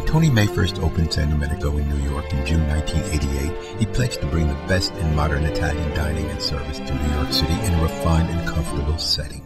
Tony May first opened San Domenico in New York in June 1988, he pledged to bring the best in modern Italian dining and service to New York City in a refined and comfortable setting.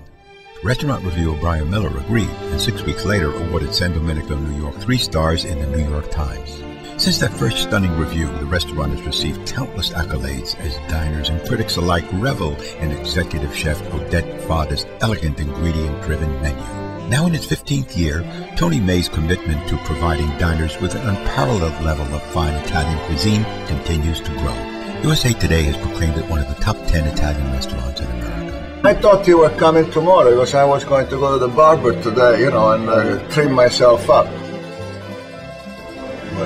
Restaurant reviewer Bryan Miller agreed, and six weeks later awarded San Domenico, New York, three stars in the New York Times. Since that first stunning review, the restaurant has received countless accolades as diners and critics alike revel in executive chef Odette Fada's elegant ingredient-driven menu. Now in its 15th year, Tony May's commitment to providing diners with an unparalleled level of fine Italian cuisine continues to grow. USA Today has proclaimed it one of the top 10 Italian restaurants in America. I thought you were coming tomorrow because I was going to go to the barber today, you know, and uh, trim myself up.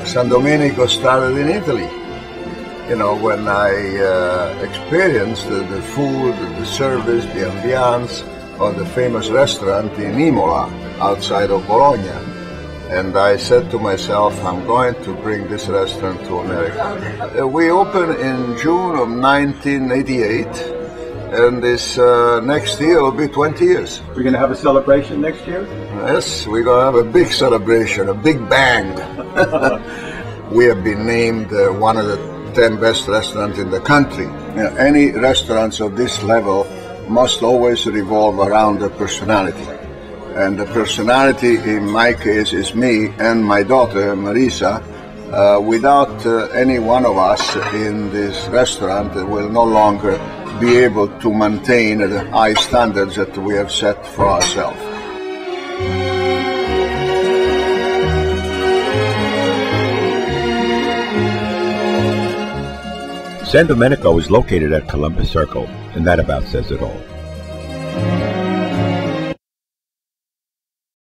San Domenico started in Italy. You know, when I uh, experienced the, the, food, the service, the ambiance of the famous restaurant in Imola, outside of Bologna. And I said to myself, I'm going to bring this restaurant to America. Uh, we opened in June of 1988 and this uh, next year will be 20 years. We're going to have a celebration next year? Yes, we're going to have a big celebration, a big bang. we have been named uh, one of the 10 best restaurants in the country. You know, any restaurants of this level must always revolve around the personality. And the personality in my case is me and my daughter, Marisa. Uh, without uh, any one of us in this restaurant, will no longer be able to maintain the high standards that we have set for ourselves. San Domenico is located at Columbus Circle, and that about says it all.